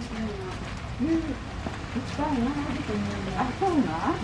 うん、行きたいなっ思うあ、そうな、